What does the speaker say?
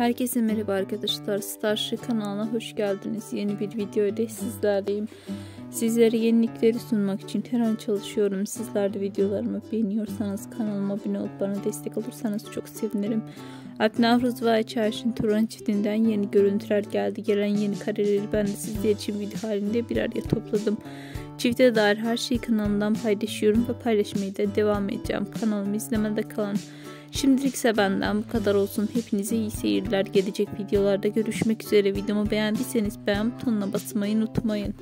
Herkese merhaba arkadaşlar. Starship kanalına hoş geldiniz. Yeni bir videoyla sizlerleyim. Sizlere yenilikleri sunmak için her an çalışıyorum. Sizler de videolarımı beğeniyorsanız kanalıma abone olup bana destek olursanız çok sevinirim. Alp Navruz ve Ayça Ayşin Turan çiftinden yeni görüntüler geldi. Gelen yeni kareleri ben de sizler için video halinde bir araya topladım. Çifte dair her şeyi kanalımdan paylaşıyorum ve paylaşmaya da devam edeceğim. Kanalımı izlemede kalın. Şimdilik ise benden bu kadar olsun. Hepinize iyi seyirler. Gelecek videolarda görüşmek üzere. Videomu beğendiyseniz beğen butonuna basmayı unutmayın.